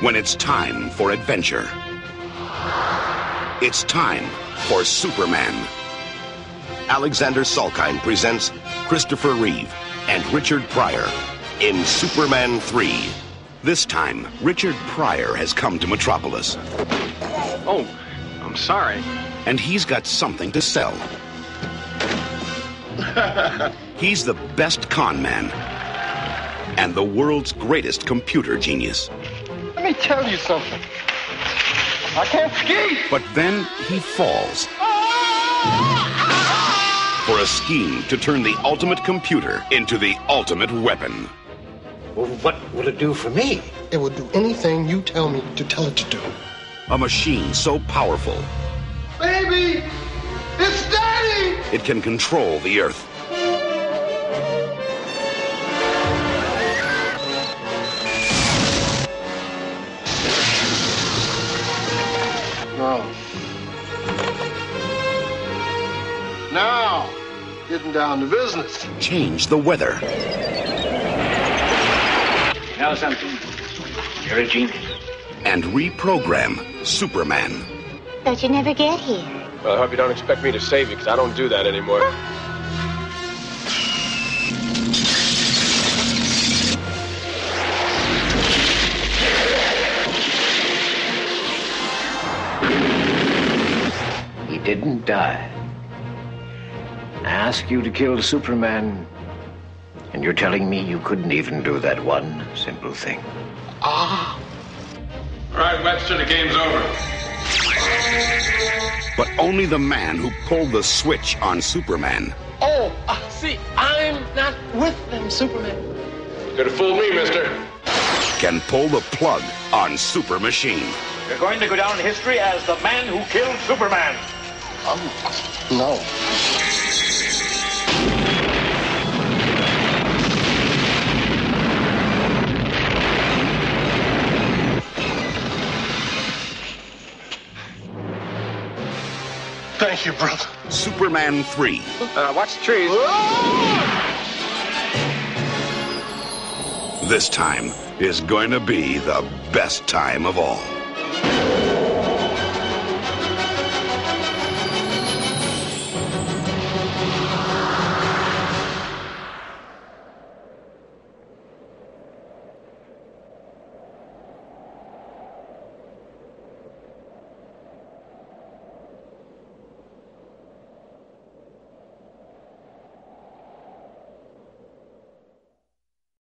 when it's time for adventure. It's time for Superman. Alexander Salkind presents Christopher Reeve and Richard Pryor in Superman 3. This time, Richard Pryor has come to Metropolis, Oh, I'm sorry. and he's got something to sell. he's the best con man and the world's greatest computer genius. Let tell you something. I can't ski. But then he falls for a scheme to turn the ultimate computer into the ultimate weapon. Well, what will it do for me? It will do anything you tell me to tell it to do. A machine so powerful Baby! It's Daddy! it can control the Earth. Getting down to business. Change the weather. Know something? You're a genius. And reprogram Superman. Thought you'd never get here. Well, I hope you don't expect me to save you, because I don't do that anymore. He didn't die. I asked you to kill Superman, and you're telling me you couldn't even do that one simple thing. Ah, All right, Webster, the game's over. But only the man who pulled the switch on Superman oh, uh, see, I'm not with them, Superman. Could have fooled me, mister. can pull the plug on Super Machine. You're going to go down in history as the man who killed Superman. No. Thank you, brother. Superman 3. Uh, watch the trees. This time is going to be the best time of all.